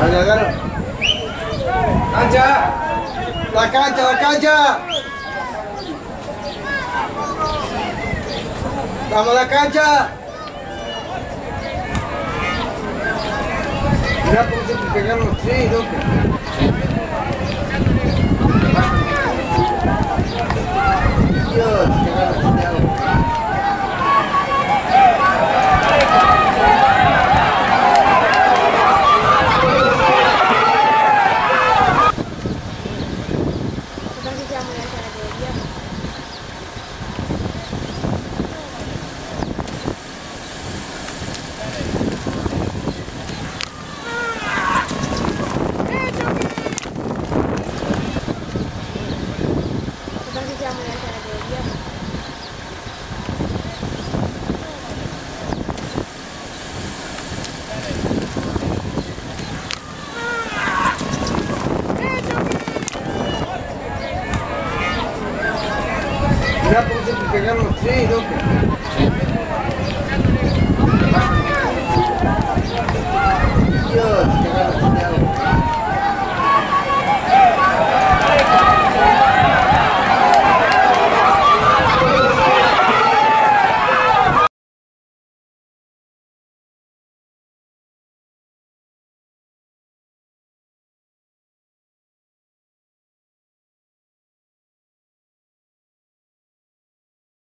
Agarra. ¡Cancha! ¡La cancha, la cancha! ¡Vamos a la cancha! Mira cómo se pegaron los tres, loco. Mira cómo se pegaron los tres, loco.